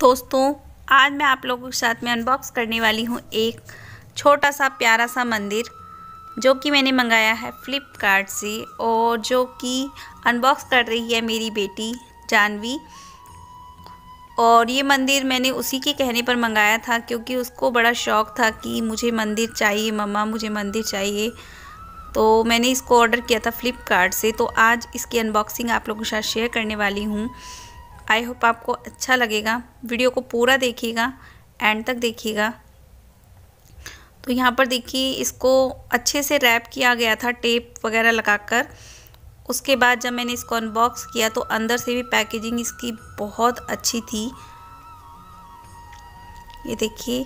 दोस्तों, आज मैं आप लोगों के साथ में अनबॉक्स करने वाली हूँ एक छोटा सा प्यारा सा मंदिर, जो कि मैंने मंगाया है फ्लिपकार्ट से और जो कि अनबॉक्स कर रही है मेरी बेटी जानवी। और ये मंदिर मैंने उसी के कहने पर मंगाया था क्योंकि उसको बड़ा शौक़ था कि मुझे मंदिर चाहिए, मम्मा मुझे मंदिर चाहिए। तो मैंने इसको ऑर्डर किया था फ्लिपकार्ट से तो आज इसकी अनबॉक्सिंग आप लोगों के साथ शेयर करने वाली हूँ। आई होप आपको अच्छा लगेगा। वीडियो को पूरा देखिएगा एंड तक देखिएगा। तो यहाँ पर देखिए, इसको अच्छे से रैप किया गया था टेप वगैरह लगाकर। उसके बाद जब मैंने इसको अनबॉक्स किया तो अंदर से भी पैकेजिंग इसकी बहुत अच्छी थी। ये देखिए,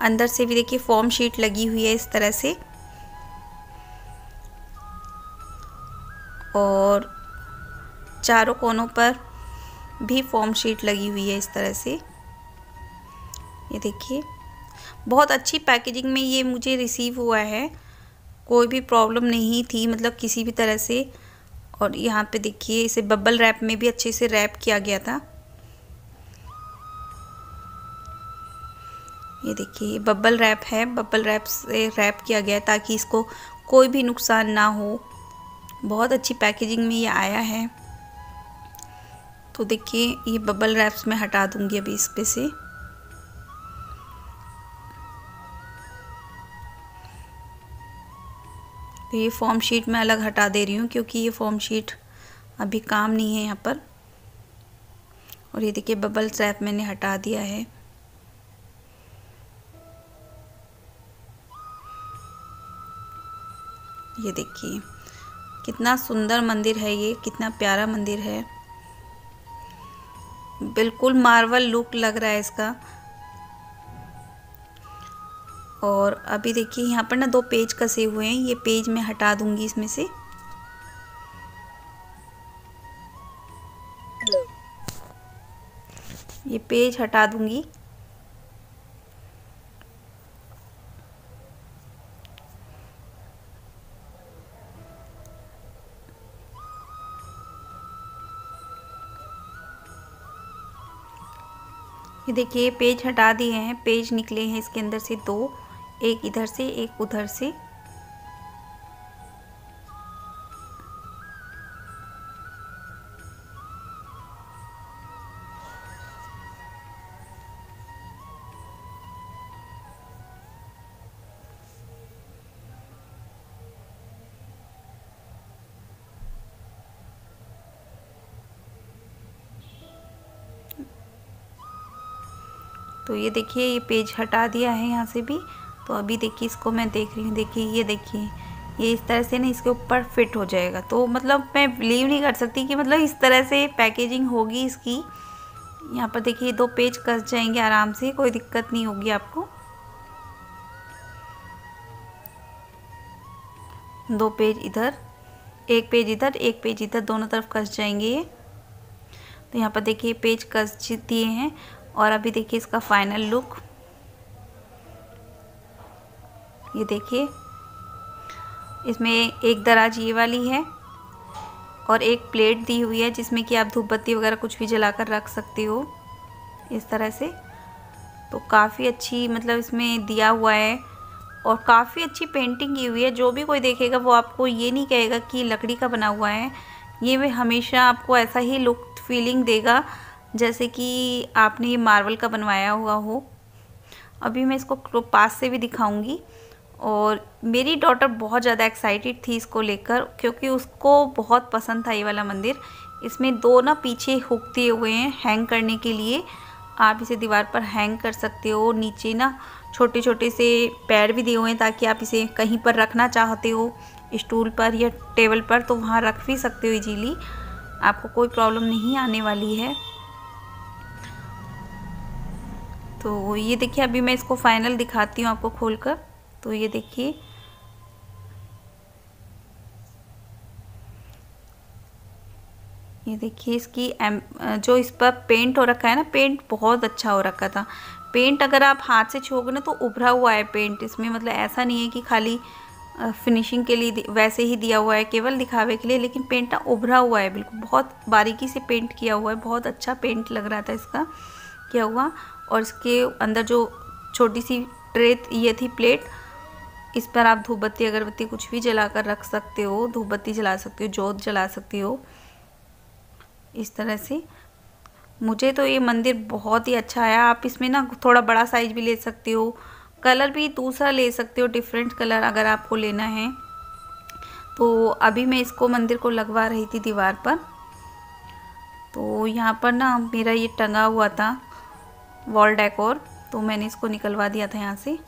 अंदर से भी देखिए फॉर्म शीट लगी हुई है इस तरह से। और चारों कोनों पर भी फॉर्म शीट लगी हुई है इस तरह से। ये देखिए। बहुत अच्छी पैकेजिंग में ये मुझे रिसीव हुआ है। कोई भी प्रॉब्लम नहीं थी मतलब किसी भी तरह से। और यहाँ पे देखिए, इसे बबल रैप में भी अच्छे से रैप किया गया था। ये देखिए बबल रैप है। बबल रैप से रैप किया गया ताकि इसको कोई भी नुकसान ना हो। बहुत अच्छी पैकेजिंग में ये आया है। तो देखिए, ये बबल रैप्स में हटा दूँगी अभी इस पे से। तो ये फॉर्म शीट मैं अलग हटा दे रही हूँ क्योंकि ये फॉर्म शीट अभी काम नहीं है यहाँ पर। और ये देखिए बबल रैप मैंने हटा दिया है। ये देखिए, कितना सुंदर मंदिर है ये, कितना प्यारा मंदिर है। बिल्कुल मार्वल लुक लग रहा है इसका। और अभी देखिए यहाँ पर ना दो पेज कसे हुए हैं। ये पेज मैं हटा दूँगी इसमें से। ये पेज हटा दूँगी। ये देखिए पेज हटा दिए हैं, पेज निकले हैं इसके अंदर से दो, एक इधर से, एक उधर से। तो ये देखिए, ये पेज हटा दिया है यहाँ से भी। तो अभी देखिए, इसको मैं देख रही हूँ। देखिए, ये देखिए, ये इस तरह से ना इसके ऊपर फिट हो जाएगा। तो मतलब मैं बिलीव नहीं कर सकती कि मतलब इस तरह से पैकेजिंग होगी इसकी। यहाँ पर देखिए, दो पेज कस जाएँगे आराम से, कोई दिक्कत नहीं होगी आपको। दो पेज इधर, एक पेज इधर, एक पेज इधर, दोनों तरफ़ कस जाएँगे ये। तो यहाँ पर देखिए, पेज कस दिए हैं। और अभी देखिए इसका फाइनल लुक ये देखिए, इसमें एक दराज ये वाली है और एक प्लेट दी हुई है जिसमें कि आप धूप बत्ती वगैरह कुछ भी जलाकर रख सकते हो इस तरह से। तो काफ़ी अच्छी मतलब इसमें दिया हुआ है और काफ़ी अच्छी पेंटिंग की हुई है। जो भी कोई देखेगा वो आपको ये नहीं कहेगा कि लकड़ी का बना हुआ है। ये हमेशा आपको ऐसा ही लुक फीलिंग देगा जैसे कि आपने ये मार्बल का बनवाया हुआ हो। अभी मैं इसको पास से भी दिखाऊँगी। और मेरी डॉटर बहुत ज़्यादा एक्साइटेड थी इसको लेकर, क्योंकि उसको बहुत पसंद था ये वाला मंदिर। इसमें दो ना पीछे हुक दिए हुए हैं हैंग करने के लिए। आप इसे दीवार पर हैंग कर सकते हो, नीचे ना छोटे छोटे से पैर भी दिए हुए हैं ताकि आप इसे कहीं पर रखना चाहते हो, स्टूल पर या टेबल पर तो वहाँ रख भी सकते हो इजीली आपको कोई प्रॉब्लम नहीं आने वाली है। तो ये देखिए, अभी मैं इसको फाइनल दिखाती हूँ आपको खोलकर। तो ये देखिए। ये देखिए, इसकी एम जो इस पर पेंट हो रखा है ना पेंट बहुत अच्छा हो रखा था। पेंट अगर आप हाथ से छोगे ना तो उभरा हुआ है पेंट इसमें मतलब ऐसा नहीं है कि खाली फिनिशिंग के लिए वैसे ही दिया हुआ है, केवल दिखावे के लिए, लेकिन पेंट ना उभरा हुआ है बिल्कुल। बहुत बारीकी से पेंट किया हुआ है, बहुत अच्छा पेंट लग रहा था इसका। किया हुआ? और इसके अंदर जो छोटी सी ट्रे ये थी प्लेट, इस पर आप धूप बत्ती अगरबत्ती कुछ भी जला कर रख सकते हो धूप बत्ती जला सकते हो, जोत जला सकती हो। इस तरह से। मुझे तो ये मंदिर बहुत ही अच्छा आया। आप इसमें ना थोड़ा बड़ा साइज़ भी ले सकते हो। कलर भी दूसरा ले सकते हो डिफरेंट कलर अगर आपको लेना है। तो अभी मैं इसको मंदिर को लगवा रही थी दीवार पर। तो यहाँ पर ना मेरा ये टंगा हुआ था। वॉल डेकोर तो मैंने इसको निकलवा दिया था यहाँ से।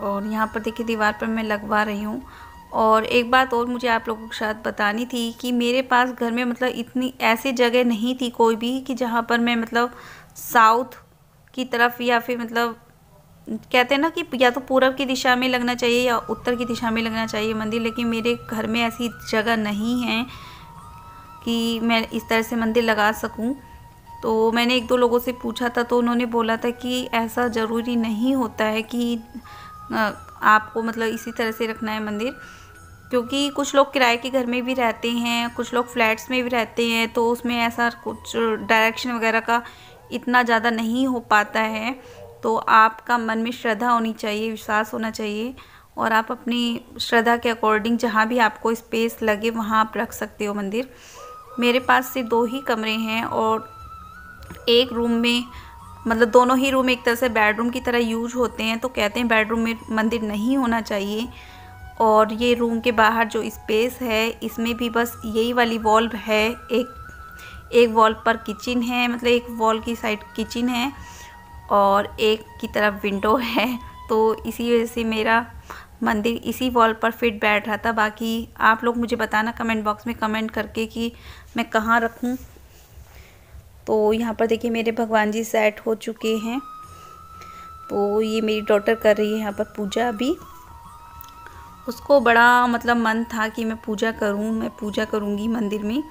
और यहाँ पर देखिए दीवार पर मैं लगवा रही हूँ। और एक बात और मुझे आप लोगों के साथ बतानी थी कि मेरे पास घर में मतलब इतनी ऐसी जगह नहीं थी कोई भी कि जहाँ पर मैं मतलब साउथ की तरफ़ या फिर मतलब कहते हैं ना कि या तो पूरब की दिशा में लगना चाहिए या उत्तर की दिशा में लगना चाहिए मंदिर, लेकिन मेरे घर में ऐसी जगह नहीं है। कि मैं इस तरह से मंदिर लगा सकूँ। तो मैंने एक दो लोगों से पूछा था तो उन्होंने बोला था कि ऐसा ज़रूरी नहीं होता है कि आपको मतलब इसी तरह से रखना है मंदिर। क्योंकि कुछ लोग किराए के घर में भी रहते हैं, कुछ लोग फ्लैट्स में भी रहते हैं तो उसमें ऐसा कुछ डायरेक्शन वगैरह का इतना ज़्यादा नहीं हो पाता है। तो आपका मन में श्रद्धा होनी चाहिए, विश्वास होना चाहिए और आप अपनी श्रद्धा के अकॉर्डिंग जहाँ भी आपको स्पेस लगे, वहाँ आप रख सकते हो मंदिर। मेरे पास से दो ही कमरे हैं और एक रूम में मतलब दोनों ही रूम एक तरह से बेडरूम की तरह यूज़ होते हैं तो कहते हैं बेडरूम में मंदिर नहीं होना चाहिए। और ये रूम के बाहर जो स्पेस है, इसमें भी बस यही वाली वॉल है, एक एक वॉल पर किचन है मतलब एक वॉल की साइड किचन है और एक की तरफ़ विंडो है। तो इसी वजह से मेरा मंदिर इसी वॉल पर फिट बैठ रहा था। बाकी आप लोग मुझे बताना कमेंट बॉक्स में कमेंट करके कि मैं कहाँ रखूँ। तो यहाँ पर देखिए मेरे भगवान जी सेट हो चुके हैं। तो ये मेरी डॉटर कर रही है यहाँ पर पूजा अभी। उसको बड़ा मतलब मन था कि मैं पूजा करूँ, मैं पूजा करूँगी मंदिर में।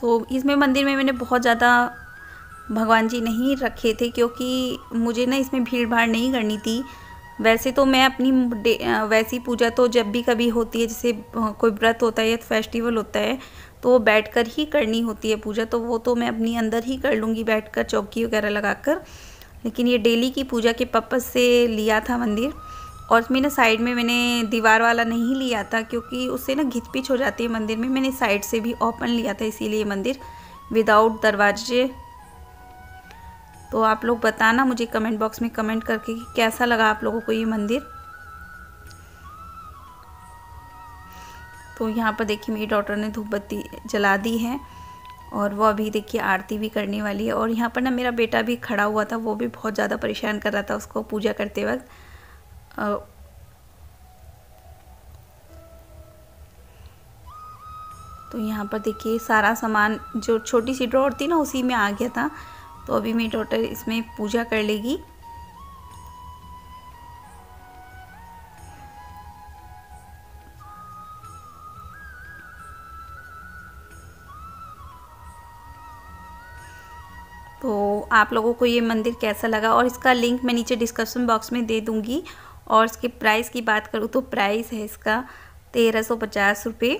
तो इसमें मंदिर में मैंने बहुत ज़्यादा भगवान जी नहीं रखे थे क्योंकि मुझे ना इसमें भीड़ भाड़ नहीं करनी थी। वैसे तो मैं अपनी वैसी पूजा तो जब भी कभी होती है, जैसे कोई व्रत होता है या फेस्टिवल होता है तो बैठ कर ही करनी होती है पूजा तो वो तो मैं अपनी अंदर ही कर लूँगी बैठ कर चौकी वगैरह लगा कर लेकिन ये डेली की पूजा के पर्पज़ से लिया था मंदिर, और उसमें ना साइड में मैंने दीवार वाला नहीं लिया था, क्योंकि उससे ना घिच पिच हो जाती है मंदिर में। मैंने साइड से भी ओपन लिया था, इसीलिए मंदिर, विदाउट दरवाजे। तो आप लोग बताना मुझे कमेंट बॉक्स में कमेंट करके कि कैसा लगा आप लोगों को ये मंदिर। तो यहाँ पर देखिए मेरी डॉटर ने धूप बत्ती जला दी है और वो अभी देखिए आरती भी करने वाली है और यहाँ पर ना मेरा बेटा भी खड़ा हुआ था, वो भी बहुत ज़्यादा परेशान कर रहा था उसको पूजा करते वक्त। तो यहाँ पर देखिए सारा सामान जो छोटी सी ड्रॉर थी ना उसी में आ गया था। तो अभी मेरी डॉटर इसमें पूजा कर लेगी। तो आप लोगों को ये मंदिर कैसा लगा? और इसका लिंक मैं नीचे डिस्क्रिप्शन बॉक्स में दे दूँगी। और इसके प्राइस की बात करूँ तो प्राइस है इसका तेरह सौ पचास रुपये